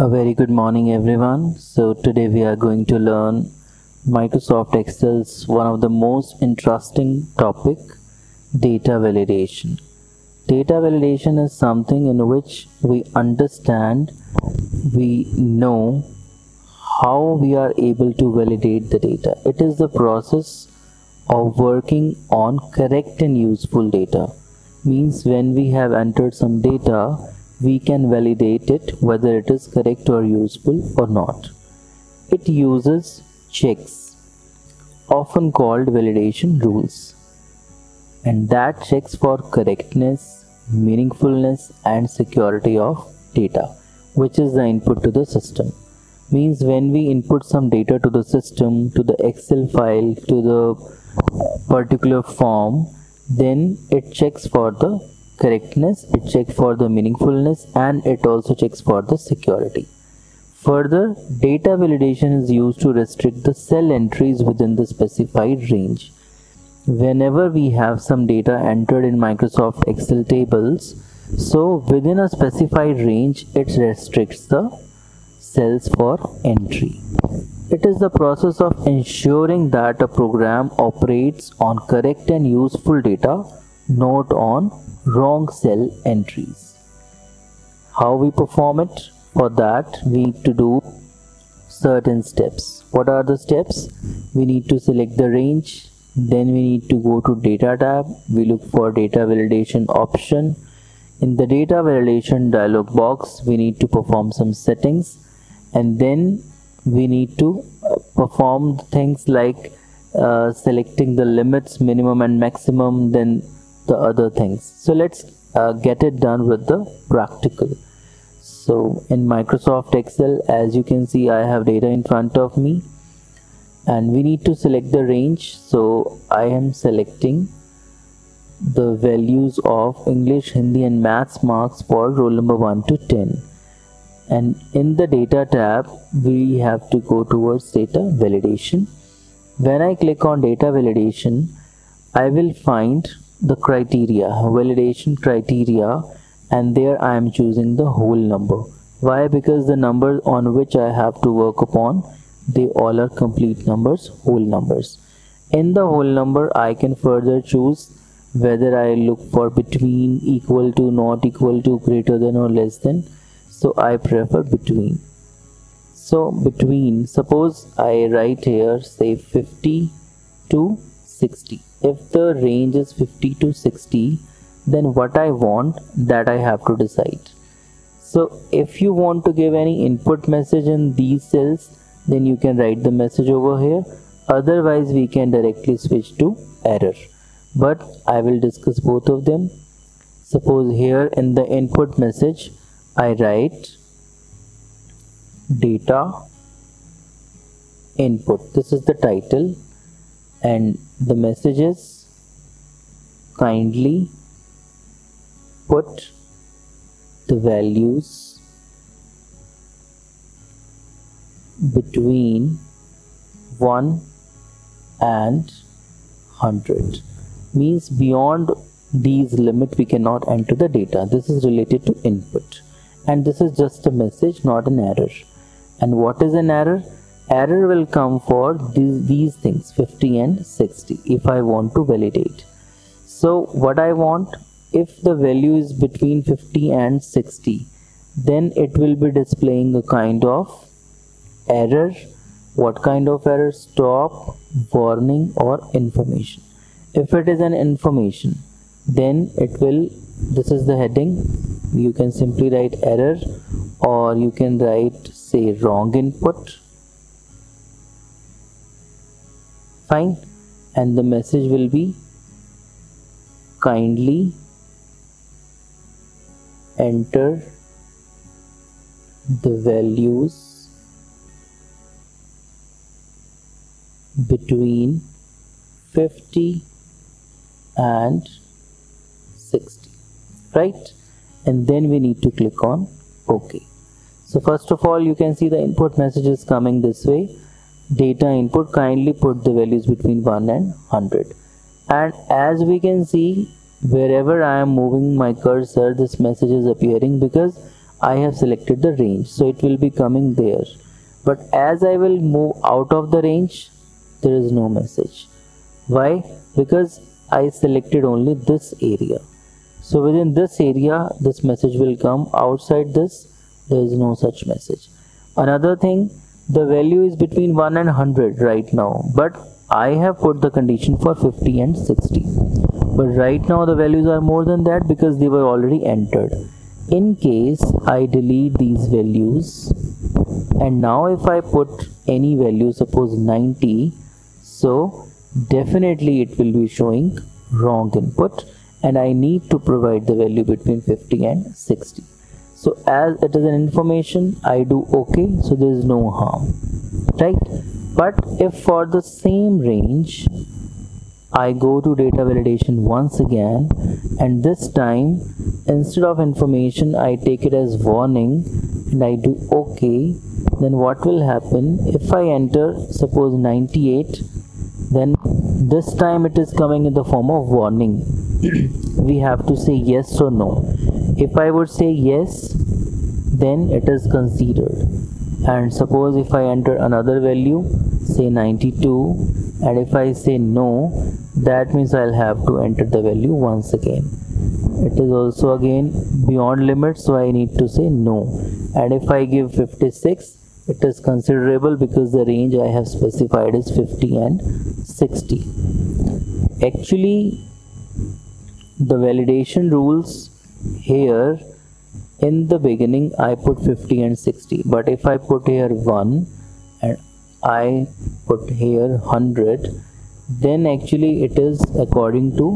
A very good morning everyone. So today we are going to learn Microsoft Excel's one of the most interesting topic data validation. Data validation is something in which we understand, we know how we are able to validate the data. It is the process of working on correct and useful data. Means when we have entered some data, we can validate it whether it is correct or useful or not. It uses checks, often called validation rules, and that checks for correctness, meaningfulness, and security of data, which is the input to the system. Means when we input some data to the system, to the Excel file, to the particular form, then it checks for the correctness, it checks for the meaningfulness and it also checks for the security. Further, data validation is used to restrict the cell entries within the specified range. Whenever we have some data entered in Microsoft Excel tables, so within a specified range, it restricts the cells for entry. It is the process of ensuring that a program operates on correct and useful data, not on wrong cell entries. How we perform it? For that, we need to do certain steps. What are the steps? We need to select the range, then we need to go to data tab. We look for data validation option. In the data validation dialog box, we need to perform some settings and then we need to uh, perform things like uh, selecting the limits minimum and maximum then the other things. So let's uh, get it done with the practical. So in Microsoft Excel as you can see I have data in front of me. And we need to select the range. So I am selecting the values of English, Hindi and Maths marks for roll number 1 to 10 and in the data tab we have to go towards data validation. When I click on data validation I will find the criteria validation criteria and there I am choosing the whole number. Why? Because the numbers on which I have to work upon they all are complete numbers whole numbers. In the whole number I can further choose whether I look for between equal to not equal to greater than or less than. So I prefer between. So between suppose I write here say 50 to 60 if the range is 50 to 60 then what I want that I have to decide. So if you want to give any input message in these cells then you can write the message over here. Otherwise we can directly switch to error. But I will discuss both of them. Suppose here in the input message I write data input. This is the title and the messages kindly put the values between 1 and 100 means beyond these limit we cannot enter the data. This is related to input. And this is just a message not an error. And what is an error error will come for these, things 50 and 60 if I want to validate. So what I want if the value is between 50 and 60 then it will be displaying a kind of error. What kind of error? Stop warning or information. If it is an information then it will this is the heading. You can simply write error or you can write say wrong input fine and the message will be kindly enter the values between 50 and 60 right? And then we need to click on ok so first of all you can see the input message is coming this way data input kindly put the values between 1 and 100 and as we can see wherever I am moving my cursor this message is appearing because I have selected the range. So it will be coming there. But as I will move out of the range there is no message. Why? Because I selected only this area. So within this area this message will come. Outside this there is no such message. Another thing the value is between 1 and 100 right now but I have put the condition for 50 and 60 but right now the values are more than that because they were already entered. In case I delete these values and now if I put any value suppose 90 so definitely it will be showing wrong input and I need to provide the value between 50 and 60 so as it is an information I do okay so there is no harm right? But if for the same range I go to data validation once again and this time instead of information I take it as warning and I do OK then what will happen? If I enter suppose 98 then this time it is coming in the form of warning. We have to say yes or no if I would say yes then it is considered. And suppose if I enter another value say 92 and if I say no that means I'll have to enter the value once again. It is also again beyond limit so I need to say no. And if I give 56 it is considerable because the range I have specified is 50 and 60 actually the validation rules here in the beginning I put 50 and 60 but if I put here 1 and I put here 100 then actually it is according to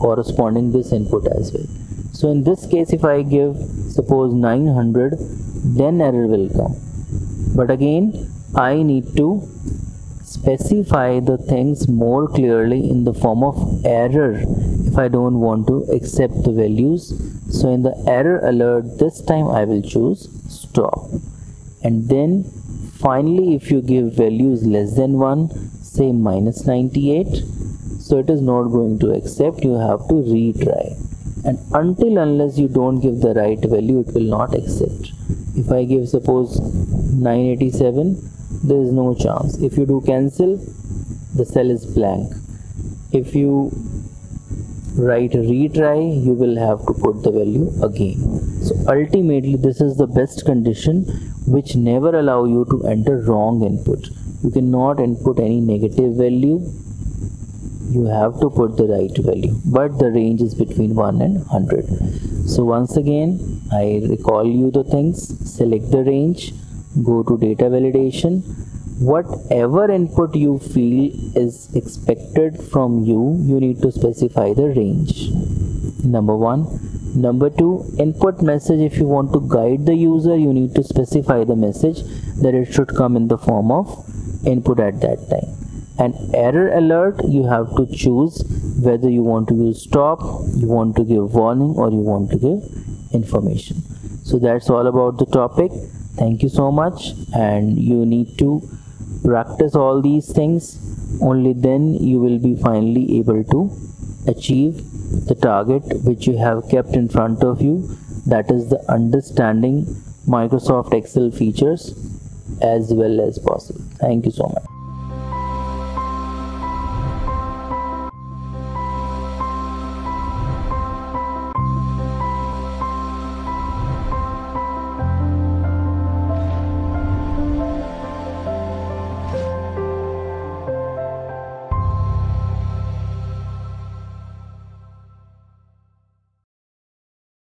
corresponding this input as well. So in this case if I give suppose 900 then error will come. But again I need to specify the things more clearly in the form of error if I don't want to accept the values so in the error alert this time I will choose stop. And then finally if you give values less than 1 say minus 98 so it is not going to accept you have to retry. And until unless you don't give the right value it will not accept. If I give suppose 987 there is no chance. If you do cancel the cell is blank. If you write retry you will have to put the value again. So ultimately this is the best condition which never allow you to enter wrong input. You cannot input any negative value. You have to put the right value. But the range is between 1 and 100 so once again I recall you the things. Select the range. Go to data validation whatever input you feel is expected from you you need to specify the range. Number one. Number two input message if you want to guide the user you need to specify the message that it should come in the form of input at that time. And error alert you have to choose whether you want to use stop you want to give warning or you want to give information. So that's all about the topic. Thank you so much and you need to practice all these things only then you will be finally able to achieve the target which you have kept in front of you that is the understanding Microsoft Excel features as well as possible. Thank you so much.